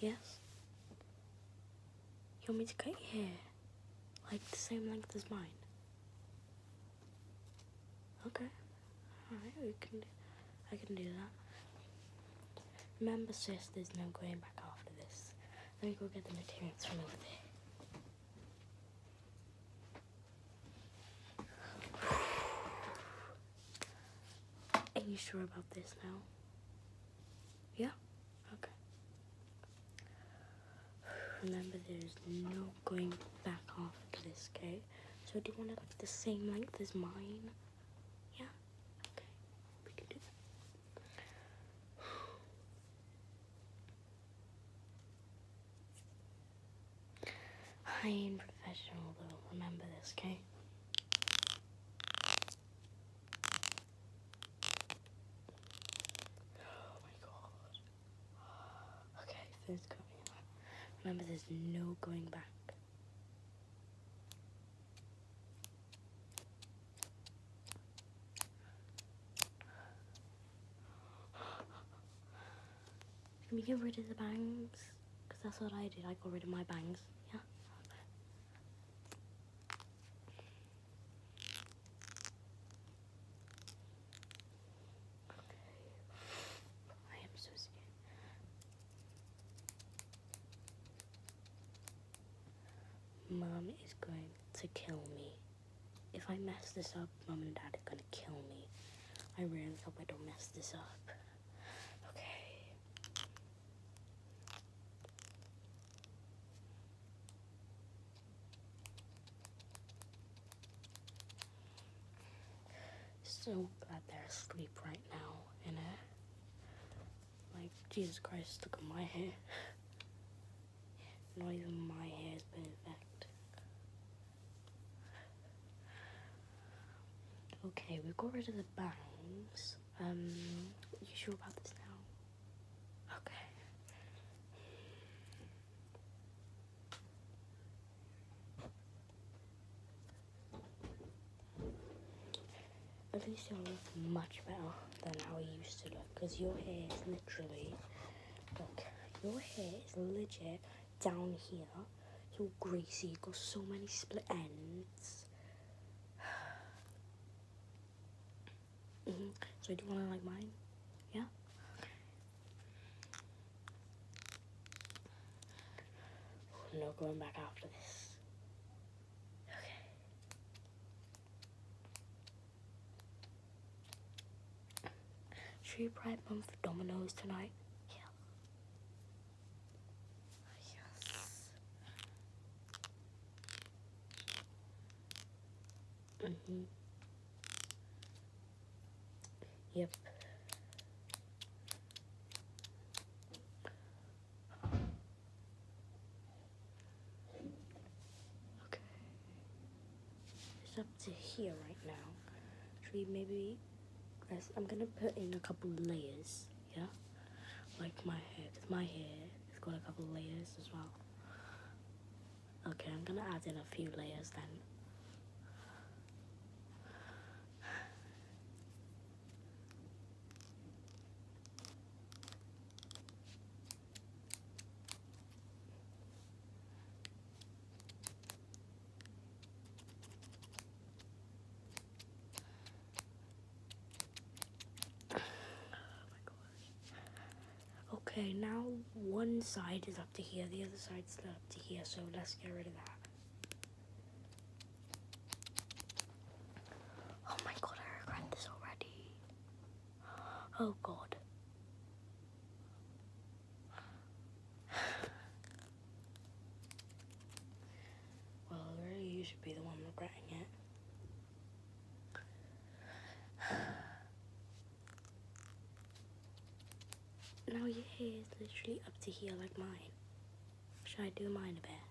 Yes? You want me to cut your hair? Like the same length as mine? Okay. Alright, we can do, I can do that. Remember sis, there's no going back after this. Let me go get the materials from over there. Are you sure about this now? Yeah? Okay. Remember, there's no going back after this, okay? So do you want it like the same length as mine? Yeah? Okay. We can do that. I ain't professional though, remember this, okay? Oh my god. Okay, first out. Remember, there's no going back. Can we get rid of the bangs? Because that's what I did. I got rid of my bangs. Yeah. I am so scared. Mom is going to kill me. If I mess this up, Mom and Dad are gonna kill me. I really hope I don't mess this up. Okay. So glad they're asleep right now, and like Jesus Christ, look at my hair. Not even my hair is Okay, we got rid of the bangs. Um, you sure about this now? Okay. At least you'll look much better than how you used to look. Because your hair is literally, look, your hair is legit down here. You're greasy, you've got so many split ends. Hmm So do you want to like mine? Yeah? No going back after this. Okay. Buy one for Domino's tonight? Yeah. Yes. Mhm. Yep. Okay. It's up to here right now. Should we maybe I'm gonna put in a couple layers, yeah? Like my hair, because my hair has got a couple layers as well. Okay, I'm gonna add in a few layers then. Okay, now one side is up to here, the other side's still up to here, so let's get rid of that. Oh my god, I regret this already. Oh god. Well, really, you should be the one regretting it. Now your hair is literally up to here like mine. Should I do mine a bit?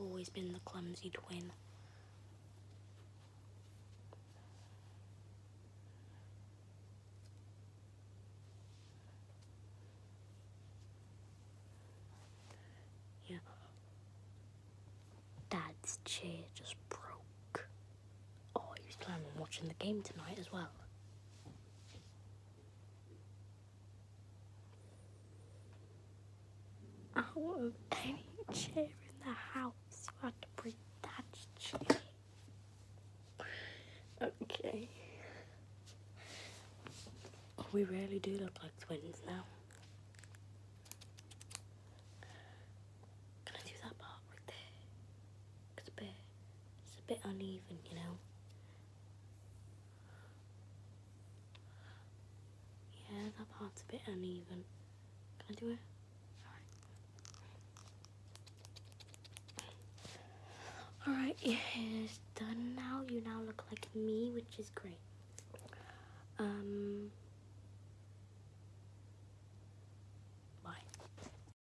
Always been the clumsy twin. Yeah. Dad's chair just broke. Oh, he was planning on watching the game tonight as well. Don't want any chair in the house. You to bring Dad's chair. Okay. Oh, we really do look like twins now. Can I do that part right there? It's a bit, it's a bit uneven, you know. Yeah, that part's a bit uneven. Can I do it? Your hair's done now. You now look like me, which is great. Um,